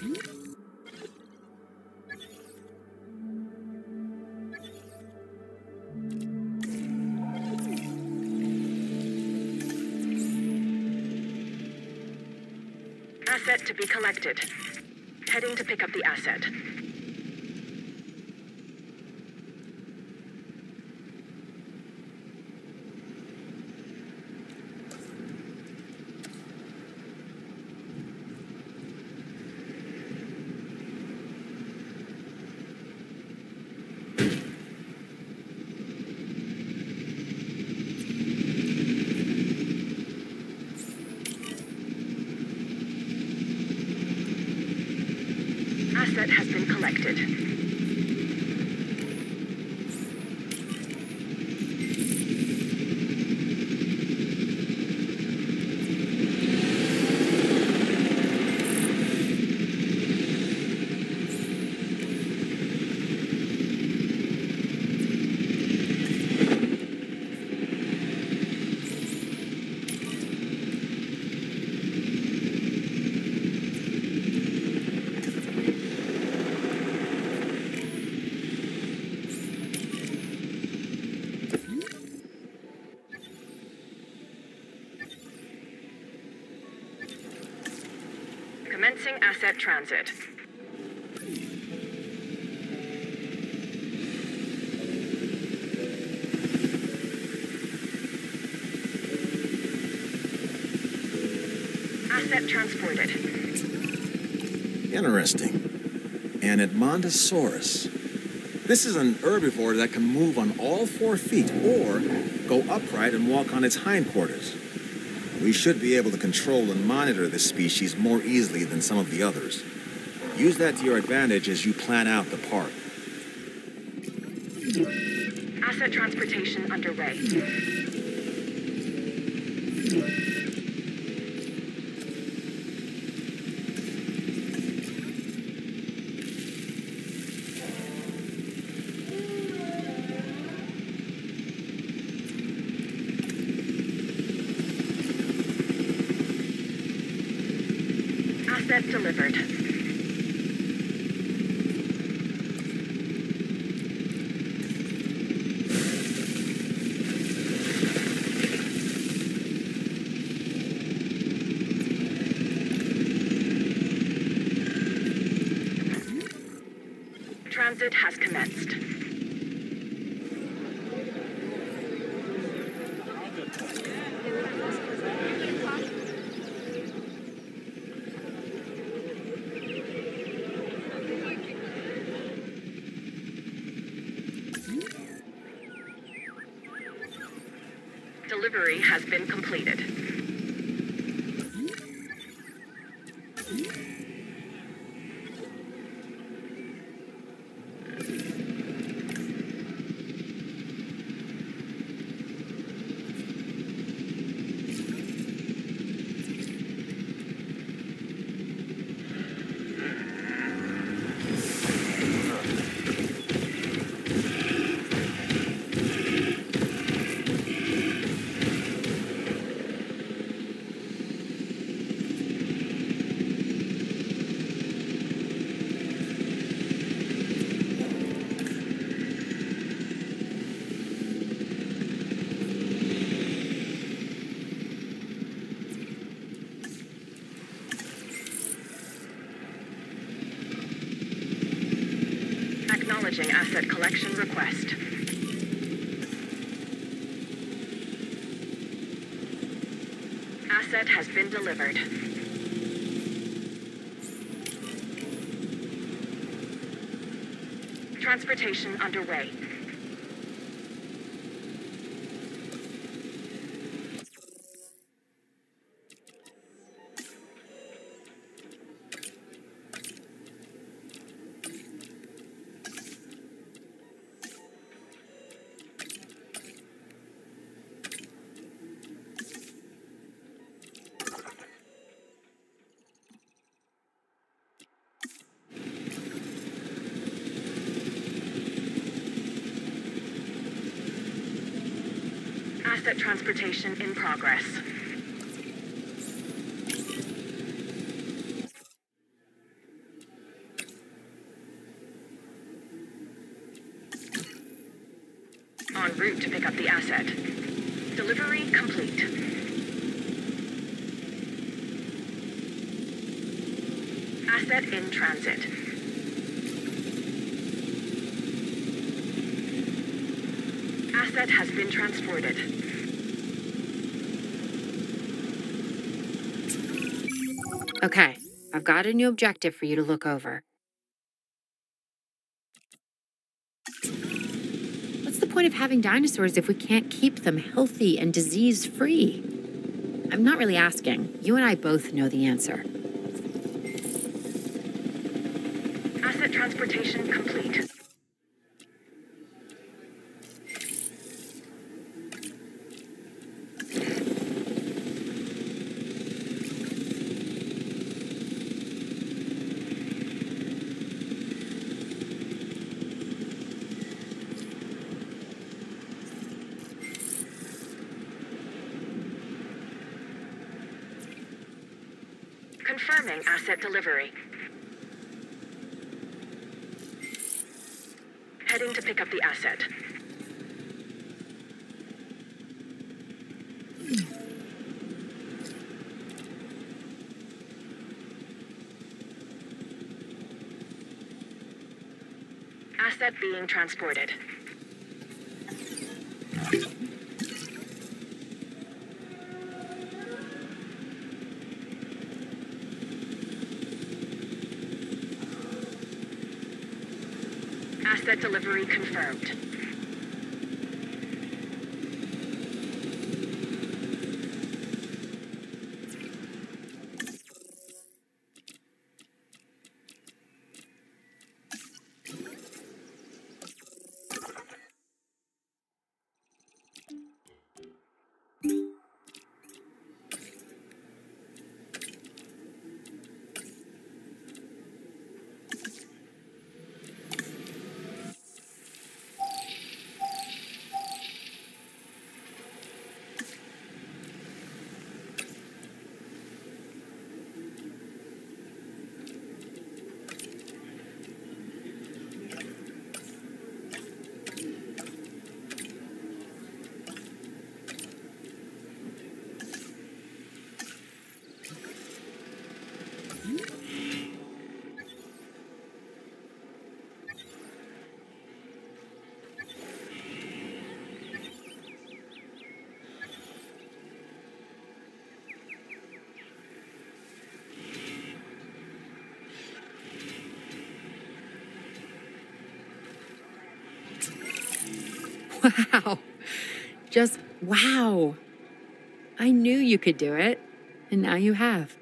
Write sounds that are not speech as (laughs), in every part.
Asset to be collected. Heading to pick up the asset. Asset has been collected. Commencing asset transit. Asset transported. Interesting. An Edmontosaurus. This is an herbivore that can move on all four feet or go upright and walk on its hindquarters. We should be able to control and monitor this species more easily than some of the others. Use that to your advantage as you plan out the park. Asset transportation underway. Asset delivered. Transit has commenced. Delivery has been completed. Asset collection request. Asset has been delivered. Transportation underway. asset transportation in progress. En route to pick up the asset. Delivery complete. asset in transit. Asset has been transported. Okay, I've got a new objective for you to look over. What's the point of having dinosaurs if we can't keep them healthy and disease free? I'm not really asking. You and I both know the answer. Asset transportation complete. Asset delivery. Heading to pick up the asset. Asset being transported. Delivery confirmed. (laughs) Wow. Just wow. I knew you could do it, and now you have.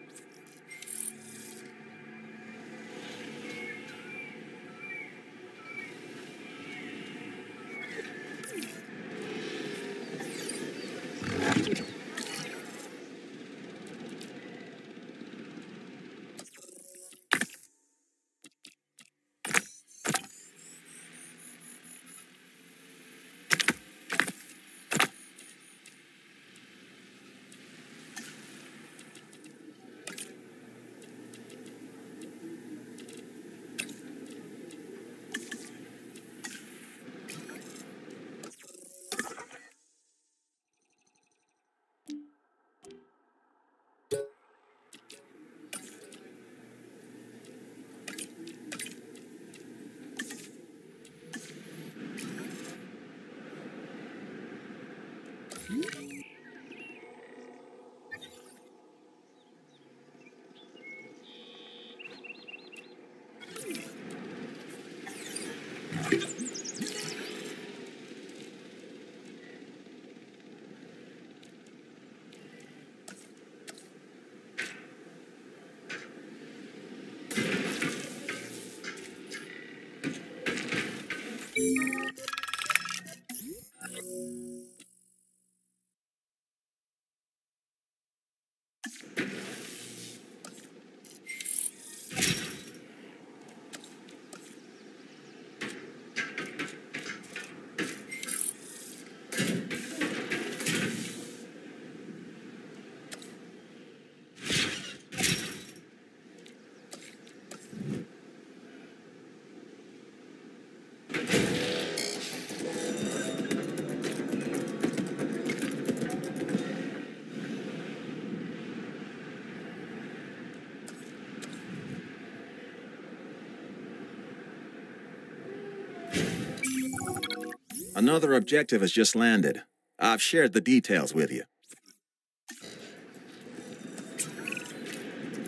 Another objective has just landed. I've shared the details with you.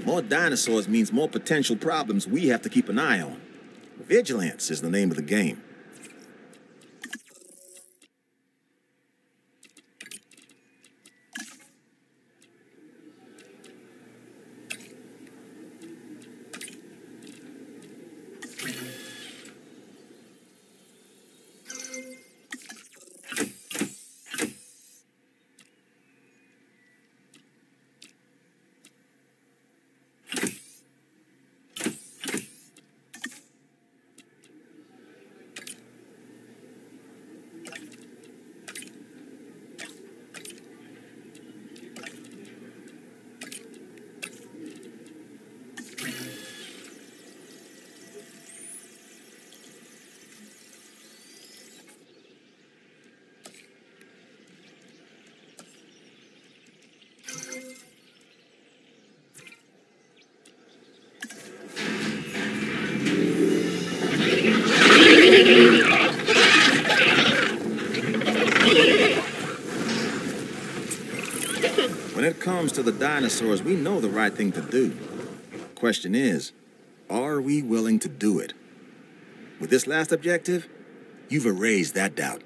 More dinosaurs means more potential problems we have to keep an eye on. Vigilance is the name of the game. When it comes to the dinosaurs, we know the right thing to do. Question is, are we willing to do it? With this last objective, you've erased that doubt.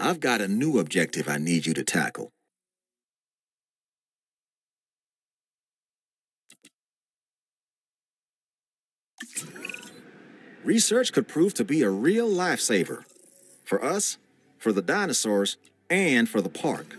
I've got a new objective I need you to tackle. Research could prove to be a real lifesaver. For us, for the dinosaurs, and for the park.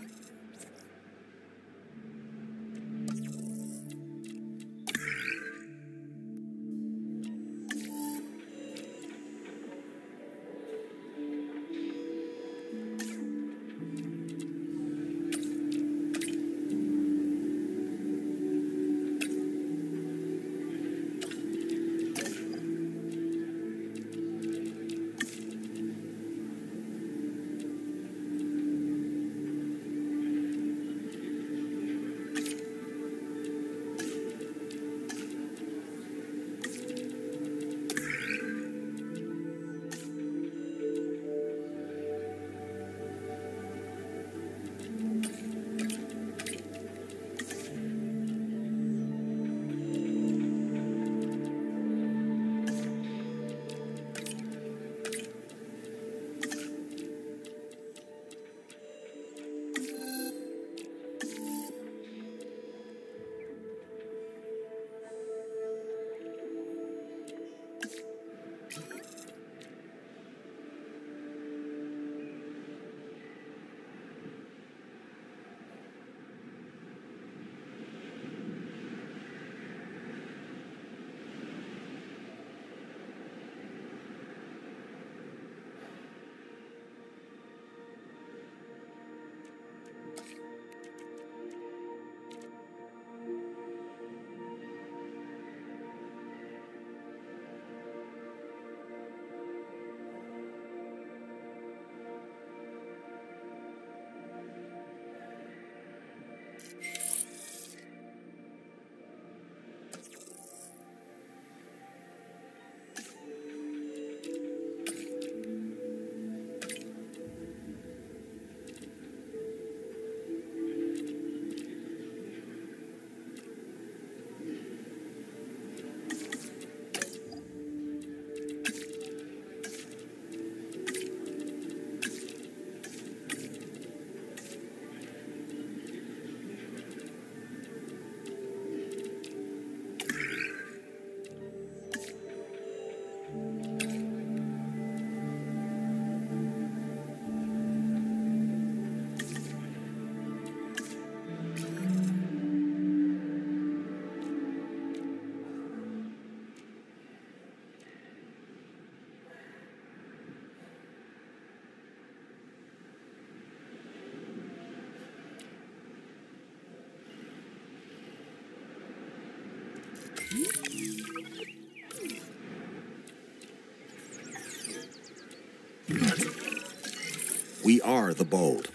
Are the bold.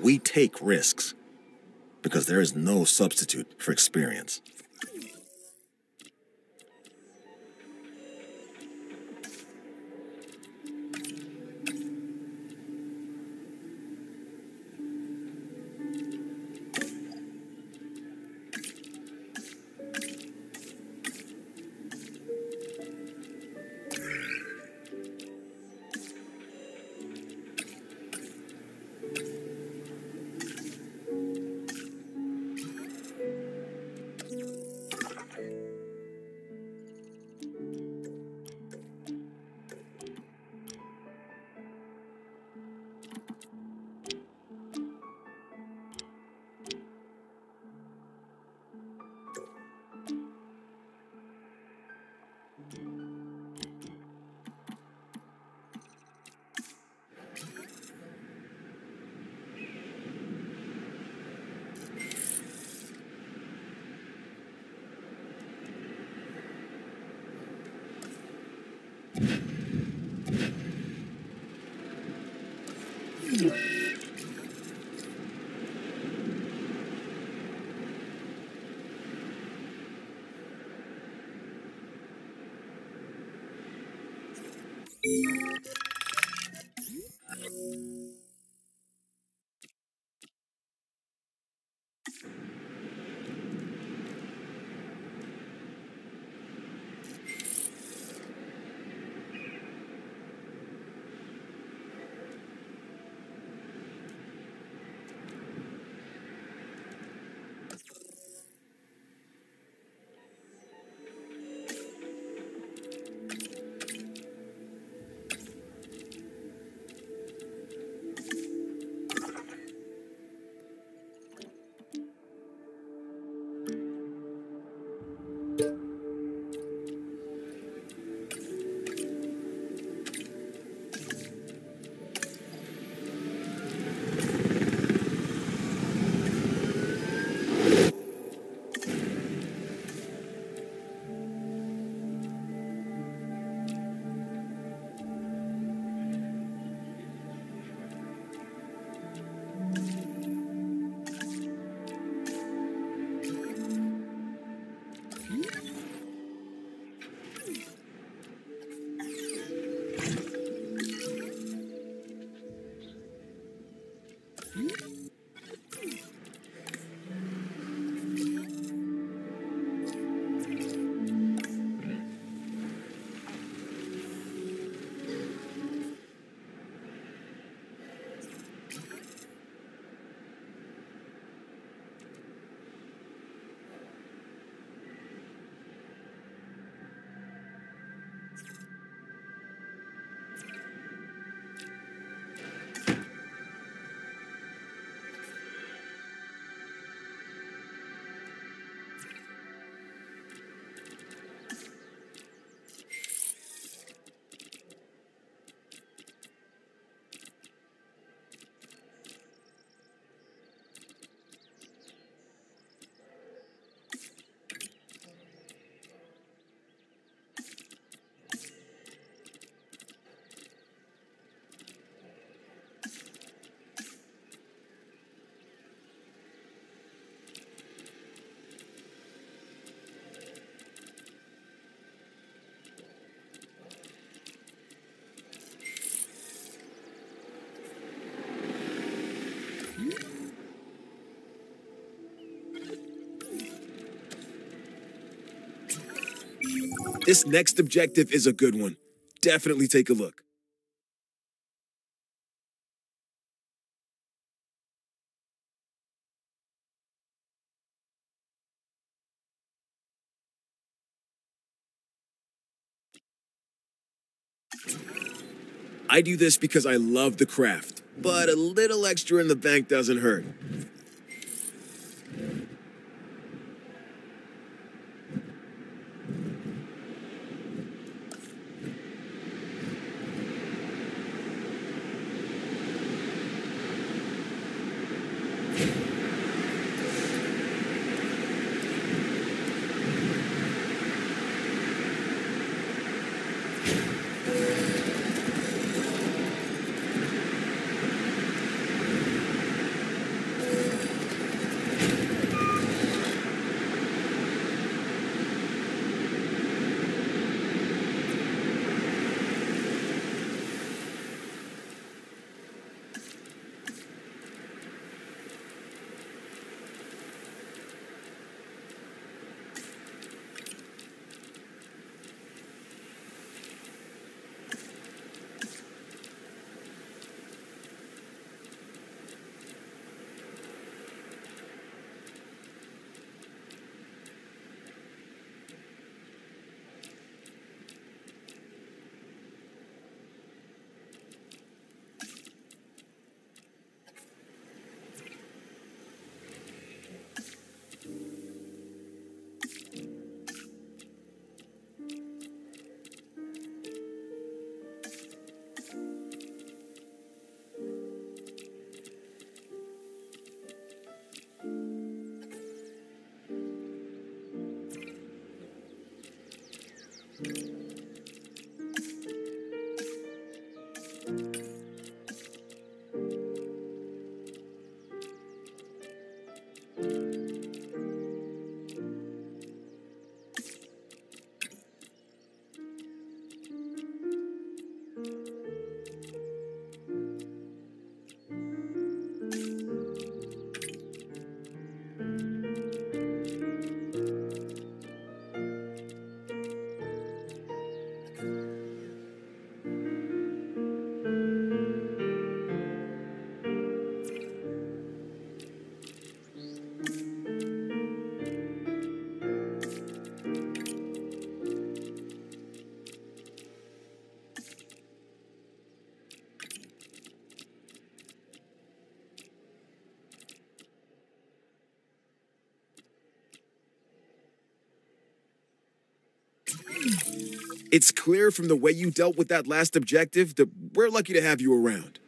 We take risks because there is no substitute for experience. This next objective is a good one. Definitely take a look. I do this because I love the craft, but a little extra in the bank doesn't hurt. It's clear from the way you dealt with that last objective that we're lucky to have you around.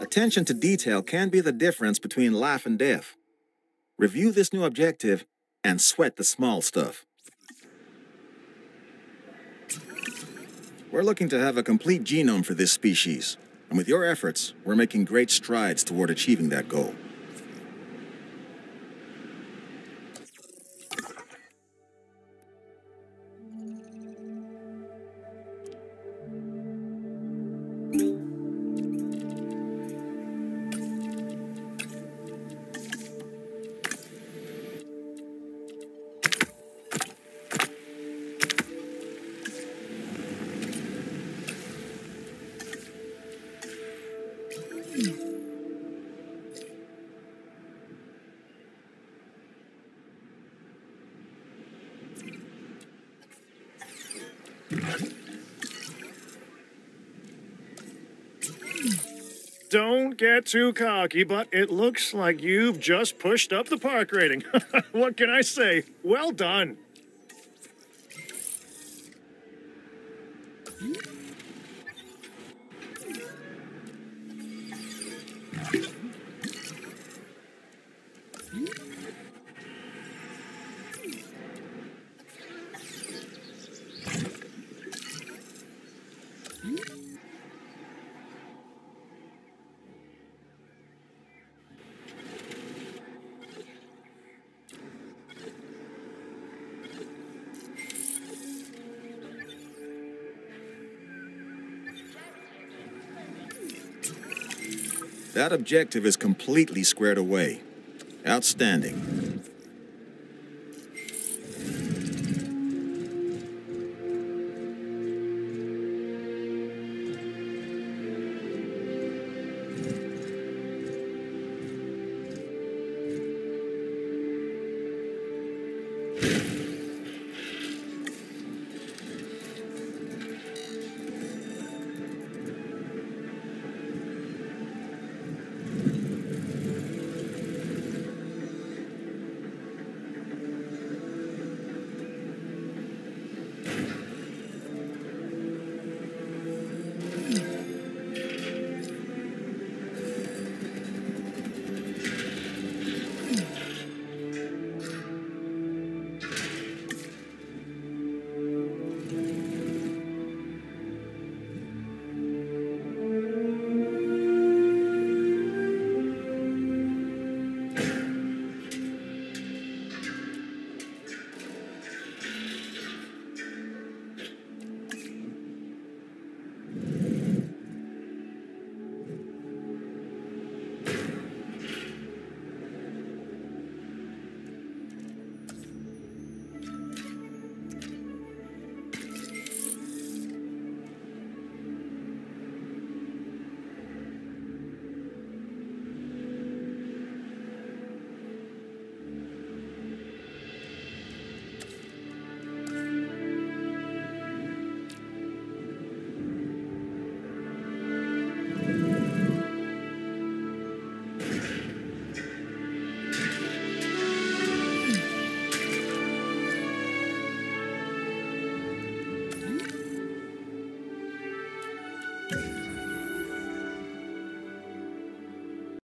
Attention to detail can be the difference between life and death. Review this new objective and sweat the small stuff. We're looking to have a complete genome for this species, and with your efforts, we're making great strides toward achieving that goal. Don't get too cocky, but it looks like you've just pushed up the park rating. (laughs) what can I say? Well done. That objective is completely squared away. Outstanding.